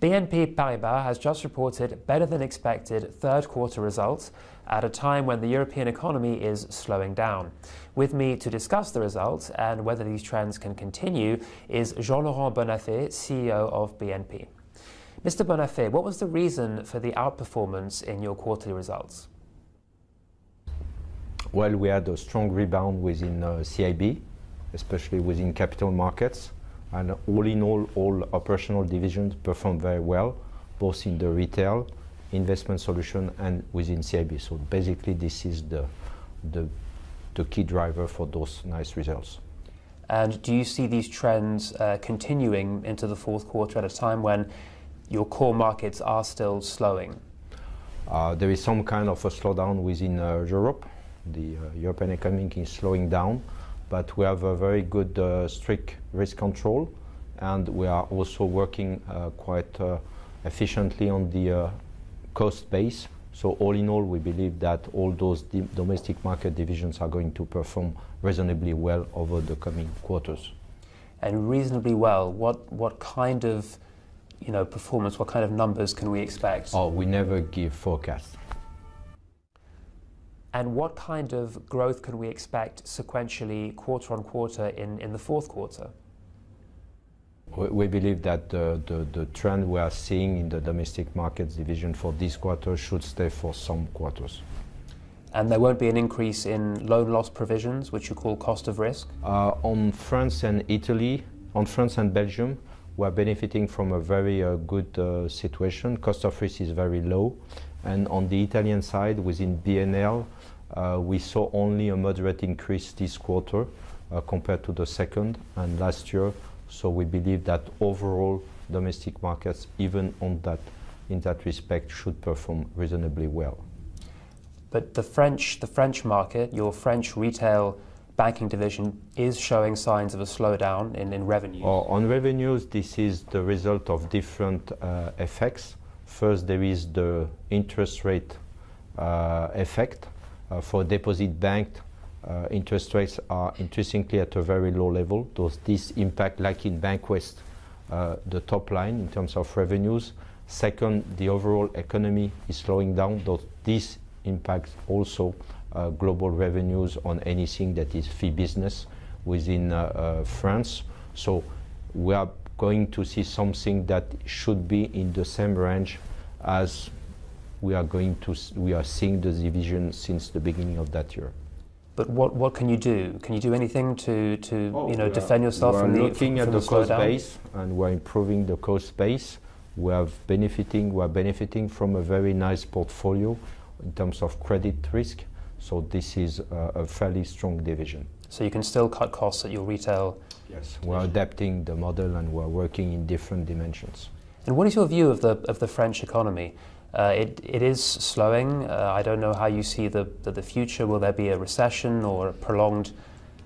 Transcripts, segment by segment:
BNP Paribas has just reported better than expected third quarter results at a time when the European economy is slowing down. With me to discuss the results and whether these trends can continue is Jean Laurent Bonnafé, CEO of BNP. Mr. Bonnafé, what was the reason for the outperformance in your quarterly results? Well, we had a strong rebound within uh, CIB, especially within capital markets. And all in all, all operational divisions performed very well, both in the retail, investment solution, and within CIB. So basically, this is the, the, the key driver for those nice results. And do you see these trends uh, continuing into the fourth quarter at a time when your core markets are still slowing? Uh, there is some kind of a slowdown within uh, Europe. The uh, European economy is slowing down but we have a very good uh, strict risk control and we are also working uh, quite uh, efficiently on the cost base. So all in all, we believe that all those domestic market divisions are going to perform reasonably well over the coming quarters. And reasonably well, what, what kind of you know, performance, what kind of numbers can we expect? Oh, we never give forecasts. And what kind of growth can we expect sequentially quarter on quarter in, in the fourth quarter? We believe that the, the, the, trend we are seeing in the domestic markets division for this quarter should stay for some quarters. And there won't be an increase in loan loss provisions, which you call cost of risk? Uh, on France and Italy, on France and Belgium, we are benefiting from a very uh, good uh, situation. Cost of risk is very low. And on the Italian side, within BNL, uh, we saw only a moderate increase this quarter compared to the second and last year. So we believe that overall domestic markets, even on that, in that respect, should perform reasonably well. But the French, the French market, your French retail banking division is showing signs of a slowdown in, in revenues. Oh, on revenues, this is the result of different uh, effects. First, there is the interest rate uh, effect uh, for deposit bank, uh, interest rates are interestingly at a very low level. Those, this impact, like in BancWest, uh, the top line in terms of revenues. Second, the overall economy is slowing down. Though this impacts also uh, global revenues on anything that is fee business within uh, uh, France. So we are going to see something that should be in the same range as we are going to we are seeing the division since the beginning of that year. But what, what can you do? Can you do anything to, to oh, you know defend yourself from the looking from, at the, the cost base and we're improving the cost base. We are benefiting we are benefiting from a very nice portfolio in terms of credit risk. So this is a, a fairly strong division. So you can still cut costs at your retail. Yes, we're adapting the model and we're working in different dimensions. And what is your view of the of the French economy? Uh, it, it is slowing. Uh, I don't know how you see the, the, the, future. Will there be a recession or a prolonged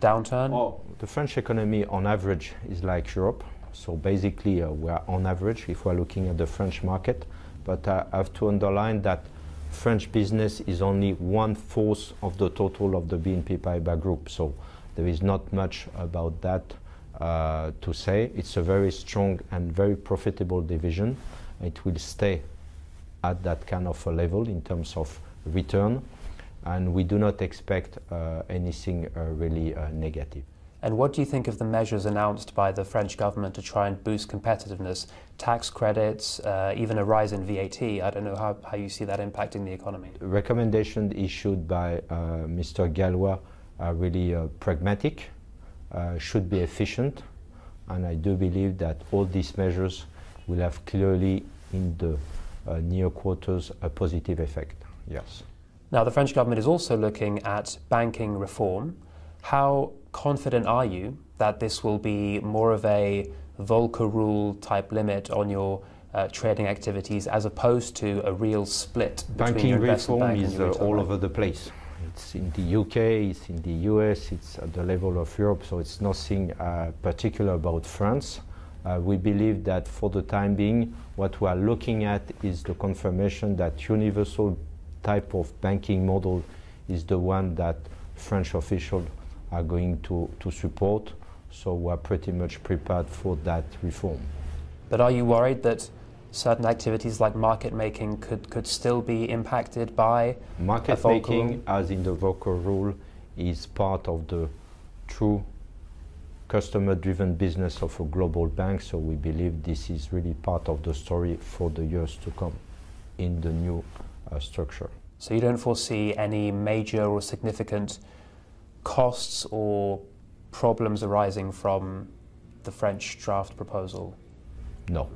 downturn? Oh, the French economy on average is like Europe. So basically, uh, we are on average if we're looking at the French market. But I have to underline that French business is only one fourth of the total of the BNP Paribas group. So there is not much about that uh, to say. It's a very strong and very profitable division. It will stay at that kind of a level in terms of return, and we do not expect uh, anything uh, really uh, negative. And what do you think of the measures announced by the French government to try and boost competitiveness? Tax credits, uh, even a rise in VAT. I don't know how, how you see that impacting the economy. Recommendations issued by uh, Mr. Gallois are really uh, pragmatic, should be efficient, and I do believe that all these measures will have clearly in the uh, near quarters a positive effect. Yes. Now, the French government is also looking at banking reform. How confident are you that this will be more of a Volcker rule type limit on your uh, trading activities as opposed to a real split banking reform bank is uh, all over the place. It's in the UK, it's in the US, it's at the level of Europe, so it's nothing uh, particular about France. Uh, we believe that for the time being, what we are looking at is the confirmation that universal type of banking model is the one that French officials are going to, to support. So we're pretty much prepared for that reform. But are you worried that certain activities like market making could, could still be impacted by market making, as in the Volcker rule, is part of the true customer-driven business of a global bank. So we believe this is really part of the story for the years to come in the new uh, structure. So you don't foresee any major or significant costs or problems arising from the French draft proposal? No.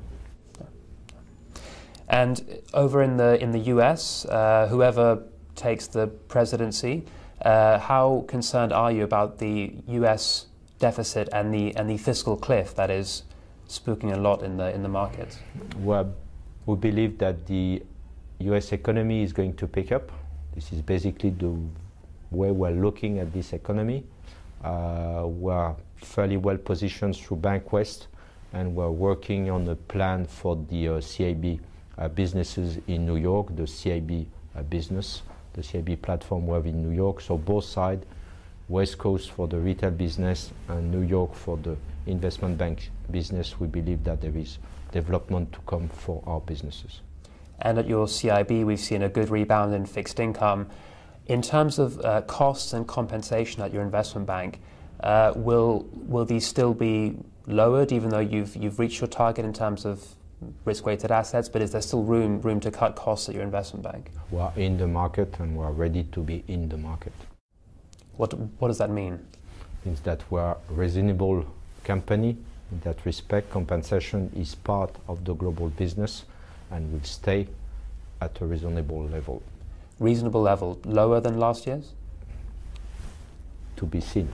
And over in the in the U.S., uh, whoever takes the presidency, uh, how concerned are you about the U.S. deficit and the and the fiscal cliff that is spooking a lot in the in the market? Well, we believe that the U.S. economy is going to pick up. This is basically the way we're looking at this economy. Uh, we're fairly well positioned through BancWest, and we're working on a plan for the uh, CIB uh, businesses in New York, the CIB uh, business, the CIB platform we have in New York. So both sides, West Coast for the retail business and New York for the investment bank business, we believe that there is development to come for our businesses. And at your CIB, we've seen a good rebound in fixed income. In terms of uh, costs and compensation at your investment bank, uh, will will these still be lowered, even though you've you've reached your target in terms of risk-weighted assets? But is there still room room to cut costs at your investment bank? We are in the market, and we are ready to be in the market. What what does that mean? It means that we are a reasonable company. In that respect, compensation is part of the global business and will stay at a reasonable level. Reasonable level, lower than last year's? To be seen.